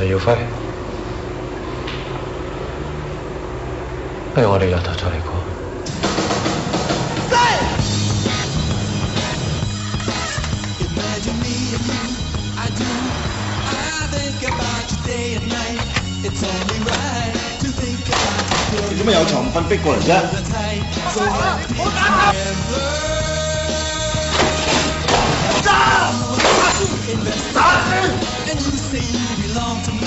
黎耀辉，不如我哋日头再嚟过。你做咩有床分瞓逼过嚟啫？long to